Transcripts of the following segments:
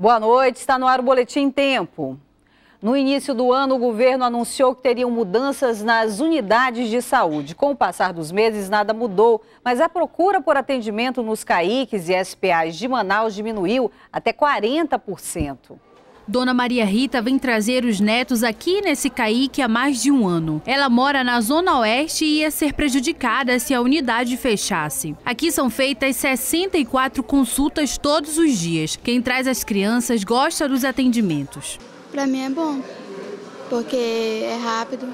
Boa noite, está no ar o Boletim Tempo. No início do ano, o governo anunciou que teriam mudanças nas unidades de saúde. Com o passar dos meses, nada mudou, mas a procura por atendimento nos CAICs e SPAs de Manaus diminuiu até 40%. Dona Maria Rita vem trazer os netos aqui nesse CAIC há mais de um ano. Ela mora na Zona Oeste e ia ser prejudicada se a unidade fechasse. Aqui são feitas 64 consultas todos os dias. Quem traz as crianças gosta dos atendimentos. Para mim é bom, porque é rápido,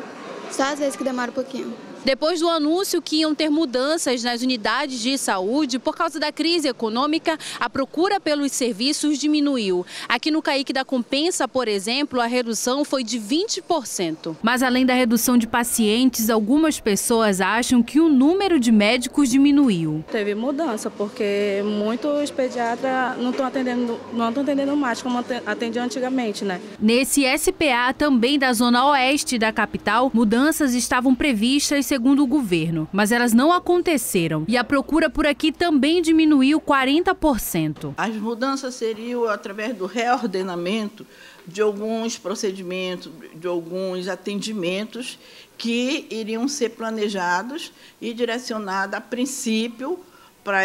só às vezes que demora um pouquinho. Depois do anúncio que iam ter mudanças nas unidades de saúde, por causa da crise econômica, a procura pelos serviços diminuiu. Aqui no CAIC da Compensa, por exemplo, a redução foi de 20%. Mas além da redução de pacientes, algumas pessoas acham que o número de médicos diminuiu. Teve mudança, porque muitos pediatras não estão atendendo, não estão atendendo mais como atendiam antigamente, né? Nesse SPA também da zona oeste da capital, mudanças estavam previstas segundo o governo, mas elas não aconteceram e a procura por aqui também diminuiu 40%. As mudanças seriam através do reordenamento de alguns procedimentos, de alguns atendimentos que iriam ser planejados e direcionados a princípio para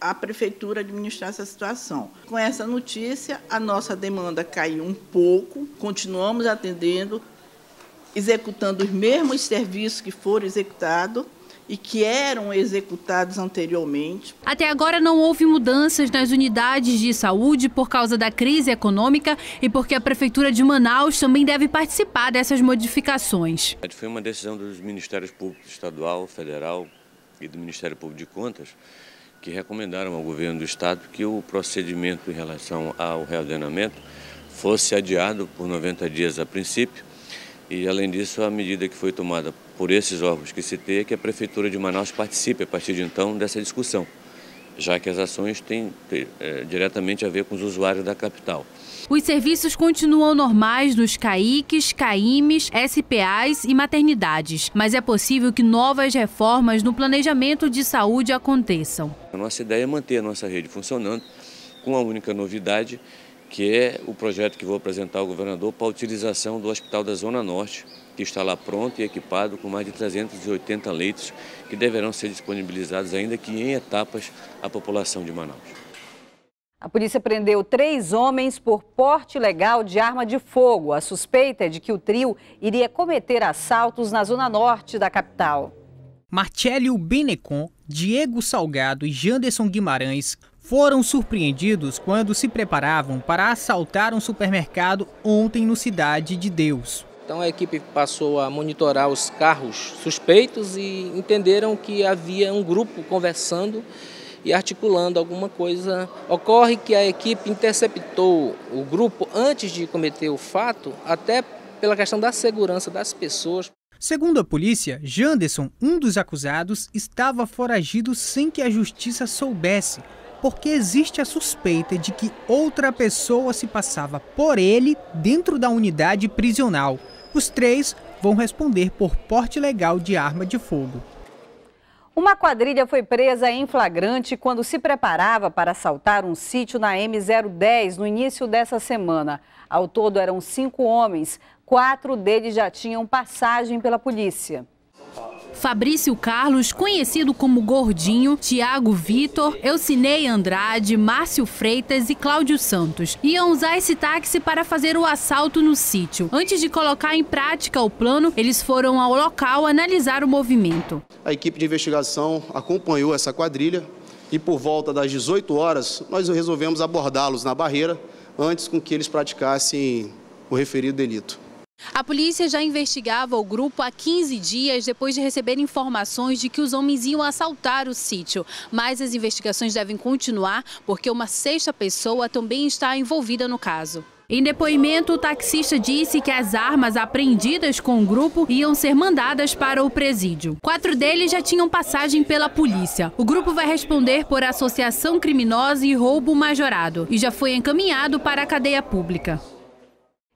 a prefeitura administrar essa situação. Com essa notícia, a nossa demanda caiu um pouco, continuamos atendendo executando os mesmos serviços que foram executados e que eram executados anteriormente. Até agora não houve mudanças nas unidades de saúde por causa da crise econômica e porque a Prefeitura de Manaus também deve participar dessas modificações. Foi uma decisão dos Ministérios Públicos Estadual, Federal e do Ministério Público de Contas que recomendaram ao governo do Estado que o procedimento em relação ao reordenamento fosse adiado por 90 dias a princípio e, além disso, a medida que foi tomada por esses órgãos que citei é que a Prefeitura de Manaus participe, a partir de então, dessa discussão, já que as ações têm é, diretamente a ver com os usuários da capital. Os serviços continuam normais nos CAICs, CAIMs, SPAs e maternidades, mas é possível que novas reformas no planejamento de saúde aconteçam. A nossa ideia é manter a nossa rede funcionando, com a única novidade que é o projeto que vou apresentar ao governador para a utilização do Hospital da Zona Norte, que está lá pronto e equipado com mais de 380 leitos que deverão ser disponibilizados ainda que em etapas à população de Manaus. A polícia prendeu três homens por porte ilegal de arma de fogo. A suspeita é de que o trio iria cometer assaltos na zona norte da capital. Marcélio Benecon, Diego Salgado e Janderson Guimarães foram surpreendidos quando se preparavam para assaltar um supermercado ontem no Cidade de Deus. Então a equipe passou a monitorar os carros suspeitos e entenderam que havia um grupo conversando e articulando alguma coisa. Ocorre que a equipe interceptou o grupo antes de cometer o fato, até pela questão da segurança das pessoas. Segundo a polícia, Janderson, um dos acusados, estava foragido sem que a justiça soubesse porque existe a suspeita de que outra pessoa se passava por ele dentro da unidade prisional. Os três vão responder por porte legal de arma de fogo. Uma quadrilha foi presa em flagrante quando se preparava para assaltar um sítio na M010 no início dessa semana. Ao todo eram cinco homens, quatro deles já tinham passagem pela polícia. Fabrício Carlos, conhecido como Gordinho, Tiago Vitor, Eucinei Andrade, Márcio Freitas e Cláudio Santos iam usar esse táxi para fazer o assalto no sítio. Antes de colocar em prática o plano, eles foram ao local analisar o movimento. A equipe de investigação acompanhou essa quadrilha e por volta das 18 horas nós resolvemos abordá-los na barreira antes com que eles praticassem o referido delito. A polícia já investigava o grupo há 15 dias depois de receber informações de que os homens iam assaltar o sítio. Mas as investigações devem continuar porque uma sexta pessoa também está envolvida no caso. Em depoimento, o taxista disse que as armas apreendidas com o grupo iam ser mandadas para o presídio. Quatro deles já tinham passagem pela polícia. O grupo vai responder por associação criminosa e roubo majorado e já foi encaminhado para a cadeia pública.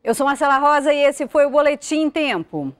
Eu sou Marcela Rosa e esse foi o Boletim Tempo.